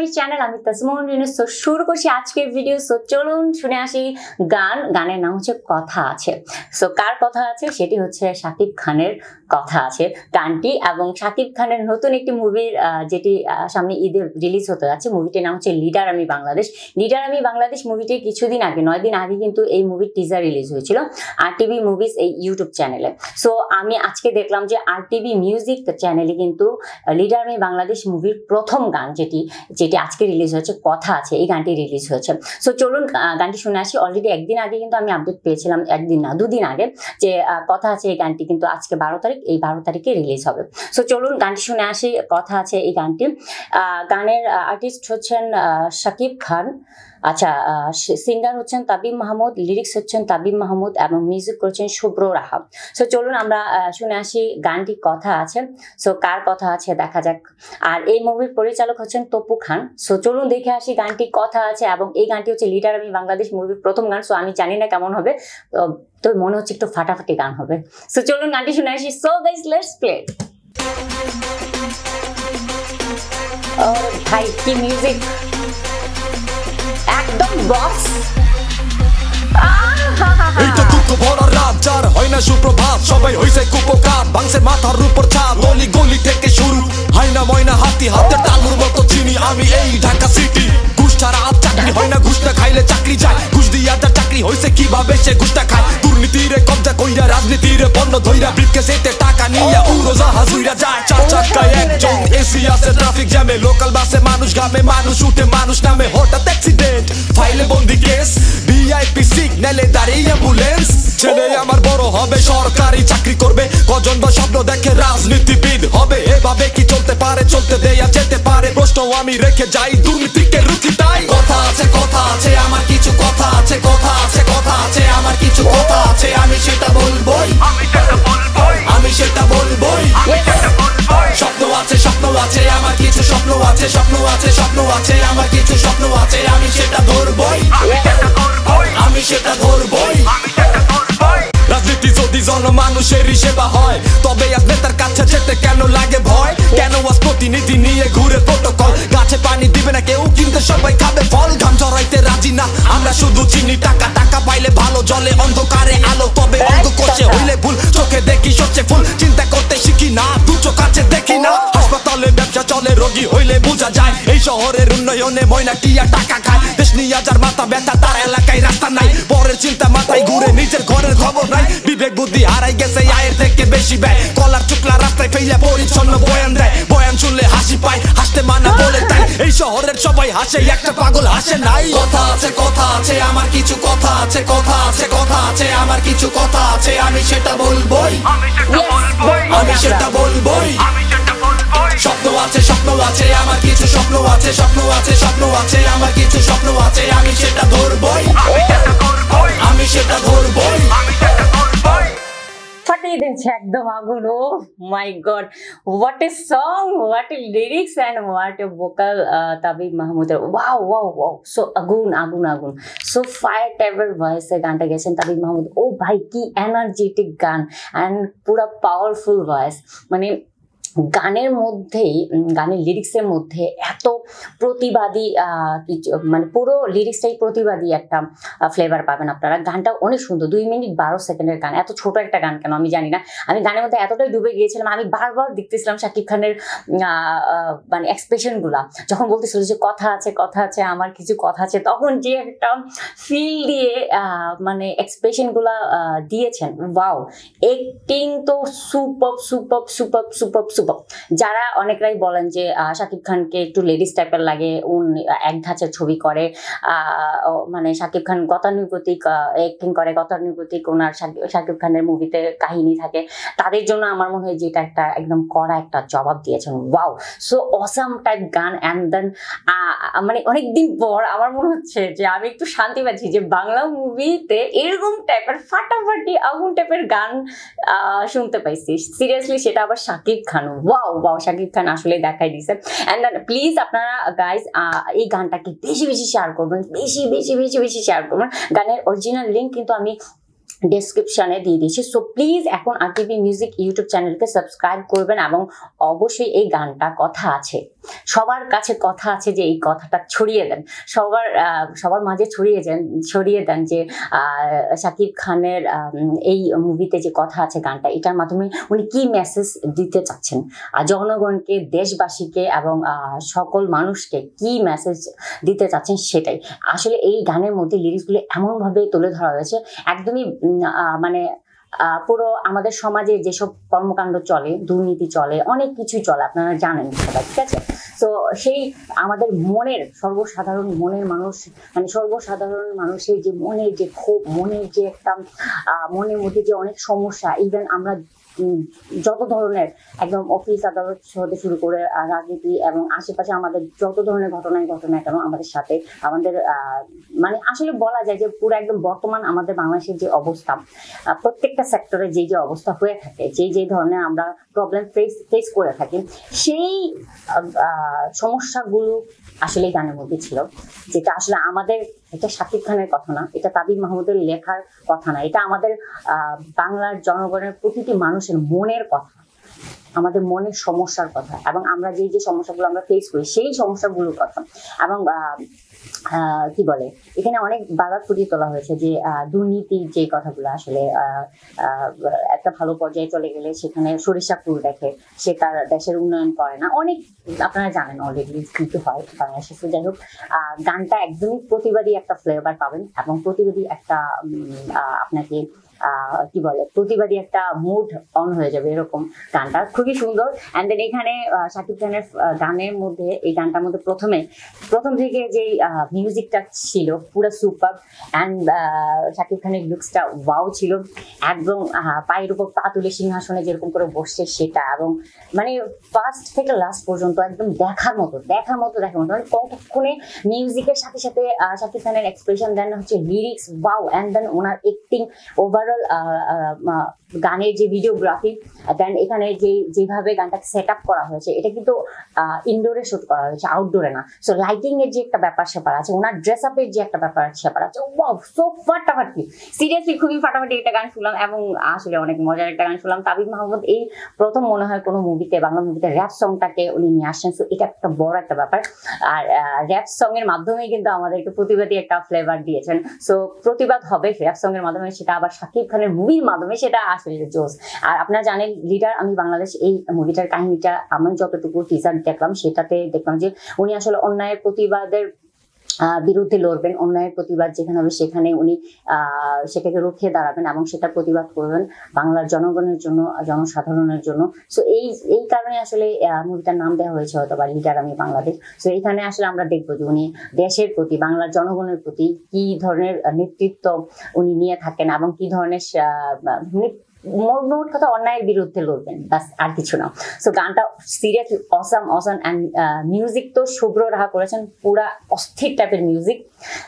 My channel আমি তাসমোহন Rinu so শুরু করছি আজকের ভিডিও সো চলুন শুনে আসি গান। গানের নাম হচ্ছে কথা আছে। সো কার কথা আছে? সেটি হচ্ছে শাকিব খানের কথা আছে। গানটি এবং শাকিব খানের নতুন একটি মুভির যেটি সামনে ঈদে রিলিজ হতে যাচ্ছে। মুভিটির নাম হচ্ছে লিডার আমি বাংলাদেশ। লিডার আমি বাংলাদেশ মুভিটি কিছুদিন আগে নয় দিন আগে কিন্তু এই মুভির টিজার রিলিজ হয়েছিল আর টিভি মুভিজ এই ইউটিউব চ্যানেলে সো আমি আজকে দেখলাম যে আর টিভি মিউজিক চ্যানেলে কিন্তু লিডার আমি বাংলাদেশ মুভির প্রথম গান যেটি যেটি আজকে রিলিজ হয়েছে, কথা আছে, এই গানটি রিলিজ হয়েছে। সো চলুন গানটি শুনে আসি। অলরেডি একদিন আগে কিন্তু আমি আপডেট পেয়েছিলাম, একদিন না, দুদিন আগে যে কথা আছে এই গানটি কিন্তু আজকে বারো তারিখ, এই বারো তারিখে রিলিজ হবে। সো চলুন গানটি শুনে আসি, কথা আছে এই গানটি। গানের আর্টিস্ট হচ্ছেন শাকিব খান। আচ্ছা সিঙ্গার হচ্ছেন তাবিম মাহমুদ লিরিক্স হচ্ছেন তাবিম মাহমুদ এবং মিউজিক করছেন শুভ্র রাহা। সো চলুন আমরা শুনে আসি গানটি, কথা আছে। সো কার কথা আছে দেখা যাক। আর এই মুভির পরিচালক হচ্ছেন তপু খান। সো চলুন দেখে আসি গানটি কথা আছে এবং এই গানটি হচ্ছে লিডার আমি বাংলাদেশ মুভির প্রথম গান। সো আমি জানি না কেমন হবে। তো মনে হচ্ছে একটু ফাটাফাটি গান হবে। সো চলুন গানটি শুনে আসি। সো গাইস লেটস প্লে ভাই, কি মিউজিক একদম বস এইটা দুঃখ ভরা রাত, যার হয় না সুপ্রভাত। সবাই হইছে কুপকার বাংসে মাথার উপর ছাদ। গলি গলি থেকে শুরু হয় না ময়না হাতি, হাতের ছাড়া আর চাকরি হয় না ঘুষ না খাইলে চাকরি যায়। ঘুষ দিয়া যার চাকরি হইছে, কীভাবে সে ঘুষটা খায়? দুর্নীতিরে কবজা কইরা, রাজনীতিরে পণ্য ধইরা ব্রিফকেসেতে টাকা নিয়ে উড়োজাহাজ উইরা যায়। চার চাকায় একজন এসি আছে ট্রাফিক জ্যামে লোকাল বাসে মানুষ গামে মানুষ উঠে, মানুষ নামে, হঠাৎ অ্যাক্সিডেন্ট ফাইলে বন্দি কেস ভিআইপি সিগন্যালে দাঁড়িয়ে অ্যাম্বুলেন্স ছেলে আমার বড় হবে, সরকারি চাকরি করবে, কজন বা স্বপ্ন দেখে রাজনীতিবিদ হবে, এভাবে কি চলতে পারে, চলতে দেয়া প্রশ্ন আমি রেখে যাই দুর্নীতিকে রুখি তাই কথা আছে কথা আছে আমার কিছু কথা আছে কথা আছে কথা আছে আমার কিছু কথা আছে আমি সেটা বলবোই। আমি সেটা বলবোই। স্বপ্ন আছে স্বপ্ন আছে আমার কিছু স্বপ্ন আছে স্বপ্ন আছে স্বপ্ন আছে আমার কিছু স্বপ্ন আছে আমি সেটা ধরবই। আমি সেটা ধরবই। রাজনীতি যদি জনমানুষেরই সেবা হয়, তবে আজ কাছে যেতে কেন লাগে ভয়? কেন আজ প্রতিনিধি নিয়ে ঘুরে প্রোটোকল গাছে পানি দিবে না, কেউ কিন্তু সবাই খাবে ফল। ঘাম জড়াইতে রাজি না, আমরা শুধু চিনি টাকা। টাকা পাইলে ভালো জলে অন্ধকারে আলো, তবে অন্ধ করছে হইলে ভুল। চোখে দেখি সবচেয়ে ফুল, চিন্তা করতে শিখি না, দু চোখ আছে দেখি না। হাসপাতালে ব্যবসা চলে, রোগী হইলে বোঝা যায়, এই শহরের উন্নয়নে ময়না টিয়া টাকা খায়। নিয়ে যার মাথা ব্যথা তার এলাকায় রাস্তা নাই। পরের চিন্তা মাথায় ঘুরে নিজের ঘরের খবর নাই। বিবেক বুদ্ধি হারাই গেছে আয়ের থেকে বেশি ব্যয়। কলার চুকলা রাস্তায় ফেলে পরিচ্ছন্ন বয়ান দেয়। বয়ান শুনলে হাসি পায় হাসতে মানা বলে তাই। এই শহরের সবাই হাসে একটা পাগল হাসে নাই। কথা আছে কথা আছে আমার কিছু কথা আছে কথা আছে কথা আছে আমার কিছু কথা আছে আমি সেটা বলবোই। আমি সেটা বলবোই। স্বপ্ন আছে, স্বপ্ন আছে, আমার কিছু স্বপ্ন আছে স্বপ্ন আছে স্বপ্ন আছে, আমার কিছু স্বপ্ন আছে, আমি সেটা ধরবই। আমি সেটা ধরবই। একদম আগুন, ও my God. What a song what a lyrics and what a vocal Tabib মাহমুদের। ওয়াও ওয়াও ওয়াও সো আগুন আগুন আগুন। সো ফায়ার টাইপের ভয়েসে গানটা গেছেন তাবিব মাহমুদ। ও ভাই, কি এনার্জেটিক গান। অ্যান্ড পুরা পাওয়ারফুল ভয়েস মানে গানের মধ্যেই গানের লিরিক্সের মধ্যে এত প্রতিবাদী মানে পুরো লিরিক্সটাই প্রতিবাদী একটা ফ্লেভার পাবেন আপনারা। গানটা অনেক সুন্দর, দুই মিনিট বারো সেকেন্ডের গান, এত ছোট একটা গান কেন আমি জানি না। আমি গানের মধ্যে এতটাই ডুবে গিয়েছিলাম, আমি বারবার দেখতেছিলাম শাকিব খানের মানে এক্সপ্রেশনগুলা যখন বলতেছিল যে কথা আছে কথা আছে, আমার কিছু কথা আছে, তখন যে একটা ফিল দিয়ে মানে এক্সপ্রেশনগুলা দিয়েছেন ওয়াও অ্যাক্টিং তো super super super super super যারা অনেকরাই বলেন যে শাকিব খানকে একটু লেডিস টাইপের লাগে, উন এক ধাঁচের ছবি করে মানে শাকিব খান গতানুগতিক অ্যাক্টিং করে, গতানুগতিক ওনার শাকিব খানের মুভিতে কাহিনী থাকে। তাদের জন্য আমার মনে হয় যে, এটা একটা একদম কড়া একটা জবাব দিয়েছেন। ওয়াও সো অসাম টাইপ গান অ্যান্ড দেন মানে অনেকদিন পর আমার মনে হচ্ছে যে, আমি একটু শান্তি পাচ্ছি যে, বাংলা মুভিতে এরকম টাইপের ফাটাফাটি আগুন টাইপের গান শুনতে পাইছি। সিরিয়াসলি সেটা আবার শাকিব খান ওয়াও ওয়াও শাকিব খান আসলে দেখাই দিছে অ্যান্ড প্লিজ আপনারা গাইজ এই গানটাকে বেশি বেশি শেয়ার করবেন। বেশি বেশি বেশি বেশি শেয়ার করবেন। গানের অরিজিনাল লিঙ্ক কিন্তু আমি ডেসক্রিপশনে দিয়ে দিয়েছি। সো প্লিজ এখন আর টিভি মিউজিক ইউটিউব চ্যানেলকে সাবস্ক্রাইব করবেন এবং অবশ্যই এই গানটা কথা আছে। সবার কাছে কথা আছে যে এই কথাটা ছড়িয়ে দেন। সবার সবার মাঝে ছড়িয়ে দেন ছড়িয়ে দেন যে শাকিব খানের এই মুভিতে যে কথা আছে গানটা, এটার মাধ্যমে উনি কি মেসেজ দিতে চাচ্ছেন? আর জনগণকে, দেশবাসীকে এবং সকল মানুষকে কি মেসেজ দিতে চাচ্ছেন সেটাই। আসলে এই গানের মধ্যে লিরিক্সগুলো এমনভাবে তুলে ধরা হয়েছে, একদমই মানে পুরো আমাদের সমাজে যেসব কর্মকাণ্ড চলে, দুর্নীতি চলে, অনেক কিছুই চলে, আপনারা জানেন সবাই ঠিক আছে? তো সেই আমাদের মনের, সর্বসাধারণ মনের মানুষ মানে সর্বসাধারণ মানুষের যে মনের যে ক্ষোভ, মনের যে একটা মনের মধ্যে যে অনেক সমস্যা ইভেন আমরা যত ধরনের একদম অফিস আদালত হতে শুরু করে রাজনীতি এবং আশেপাশে আমাদের যত ধরনের ঘটনায় ঘটনা কেন, আমাদের সাথে, আমাদের মানে আসলে বলা যায় যে পুরো একদম বর্তমান আমাদের বাংলাদেশের যে অবস্থা প্রত্যেকটা সেক্টরে যে যে অবস্থা হয়ে থাকে, যে যে ধরনের আমরা প্রবলেম ফেস ফেস করে থাকি, সেই সমস্যাগুলো আসলে গানের মধ্যে ছিল, যেটা আসলে আমাদের, এটা শাকিব খানের কথা না, এটা তাবির মাহমুদের লেখার কথা না, এটা আমাদের বাংলার জনগণের প্রতিটি মানুষের মনের কথা, আমাদের মনের সমস্যার কথা এবং আমরা যে যে সমস্যাগুলো আমরা ফেস করি, সেই সমস্যাগুলোর কথা এবং কি বলে, এখানে অনেক বাধা ফুটিয়ে তোলা হয়েছে যে দুর্নীতির যে কথাগুলো আসলে একটা ভালো পর্যায়ে চলে গেলে সেখানে সরিষা ফুল দেখে সে তার দেশের উন্নয়ন করে না। অনেক আপনারা জানেন অলরেডি কিন্তু হয় বাংলাদেশে। যাই হোক গানটা একদমই প্রতিবাদী একটা ফ্লেভার পাবেন এবং প্রতিবাদী একটা আপনাকে কি বলে প্রতিবাদী একটা মুড অন হয়ে যাবে এরকম গানটা। খুবই সুন্দর। অ্যান্ড দেন এখানে শাকিব খানের গানের মধ্যে, এই গানটার মধ্যে প্রথমে, প্রথম থেকে যে মিউজিকটা ছিল পুরো সুপার অ্যান্ড শাকিব খানের লুকসটা ওয়াও ছিল। একদম পায়ের উপর পা তুলে সিংহাসনে যেরকম করে বসছে সেটা এবং মানে ফার্স্ট থেকে লাস্ট পর্যন্ত একদম দেখার মতো দেখার মতো দেখার মতো। মানে কতক্ষণে মিউজিকের সাথে সাথে শাকিব খানের এক্সপ্রেশন দেন হচ্ছে লিরিক্স ওয়াও অ্যান্ড দেন ওনার অ্যাক্টিং ওভারঅল গানের যে ভিডিওগ্রাফি দেন এখানে যে, যেভাবে গানটা সেট আপ করা হয়েছে, এটা কিন্তু ইনডোরে শুট করা হয়েছে আউটডোরে না। সো লাইটিং এর যে একটা ব্যাপার স্যাপার আছে, ওনার ড্রেস আপের যে একটা ব্যাপার স্যাপার আছে সো ফাটাফাটি। সিরিয়াসলি খুবই ফাটাফাটি একটা গান শুনলাম, এবং আসলে অনেক মজার একটা গান শুনলাম। তাবিব মাহমুদ, এই প্রথম মনে হয় কোনো মুভিতে বাংলা মুভিতে র্যাপ সংটাকে উনি নিয়ে আসছেন সো এটা একটা বড় একটা ব্যাপার। আর র্যাপ সং এর মাধ্যমেই কিন্তু আমাদেরকে প্রতিবাদী একটা ফ্লেভার দিয়েছেন। সো প্রতিবাদ হবে র্যাপ সং এর মাধ্যমে, সেটা আবার শাকিব খানের মুভির মাধ্যমে, সেটা আসলে জোস আর আপনারা জানেন লিডার আমি বাংলাদেশ, এই মুভিটার কাহিনীটা আমি যতটুকু টিজার দেখলাম, সেটাতে দেখলাম যে উনি আসলে অন্যায়ের প্রতিবাদের বিরুদ্ধে লড়বেন। অন্যায়ের প্রতিবাদ যেখানে হবে, সেখানে উনি সেটাকে রুখে দাঁড়াবেন এবং সেটা প্রতিবাদ করবেন বাংলার জনগণের জন্য, জনসাধারণের জন্য। সো এই এই কারণে আসলে মুভিটার নাম দেওয়া হয়েছে হয়তো বা লিডার আমি বাংলাদেশ। সো এইখানে আসলে আমরা দেখব যে উনি দেশের প্রতি, বাংলার জনগণের প্রতি কি ধরনের নেতৃত্ব উনি নিয়ে থাকেন এবং কি ধরনের মোট কথা অন্যায়ের বিরুদ্ধে লড়বেন বাস আর কিছু না। সো গানটা seriously awesome awesome and music তো শুভ্র রাহা করেছেন, পুরা অস্থির টাইপের মিউজিক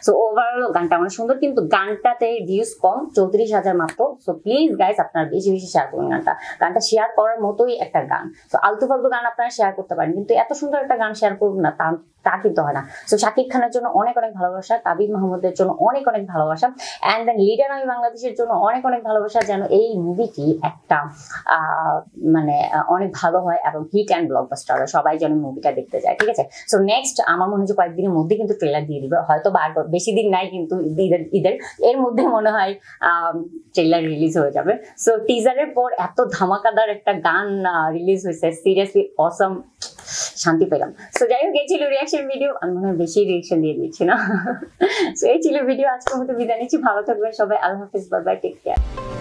সো ওভারঅল গানটা অনেক সুন্দর, কিন্তু গানটাতে ভিউজ কম, চৌত্রিশ হাজার মাত্র। সো প্লিজ গাইজ আপনারা বেশি বেশি শেয়ার করুন গানটা। গানটা শেয়ার করার মতোই একটা গান। সো আলতু ফালতু গান আপনারা শেয়ার করতে পারেন, কিন্তু এত সুন্দর একটা গান শেয়ার করুন না, তা তা কিন্তু হয় না। সো শাকিব খানের জন্য অনেক অনেক ভালোবাসা, তাবিব মাহমুদের জন্য অনেক অনেক ভালোবাসা অ্যান্ড দেন লিডার আমি বাংলাদেশের জন্য অনেক অনেক ভালোবাসা যেন এই মুভিটি একটা মানে অনেক ভালো হয় এবং হিট অ্যান্ড ব্লকবাস্টার সবাই যেন মুভিটা দেখতে যায়, ঠিক আছে? সো নেক্সট আমার মনে হচ্ছে কয়েকদিনের মধ্যে কিন্তু ট্রেলার দিয়ে দিবে। হয়তো বার বেশি দিন নাই কিন্তু ঈদের ঈদের। এর মধ্যে মনে হয় ট্রেলার রিলিজ হয়ে যাবে। সো টিজারের পর এত ধামাকাদার একটা গান রিলিজ হয়েছে। সিরিয়াসলি অসম শান্তি পেলাম। সো যাই হোক, এই ছিল রিয়াকশন ভিডিও আমি মনে হয় বেশি রিয়াকশন দিয়ে দিচ্ছি না। সো এই ছিল ভিডিও আজকের মতো বিদায় নিচ্ছি। ভালো থাকবেন সবাই। আল্লাহ হাফিজ। Bye take care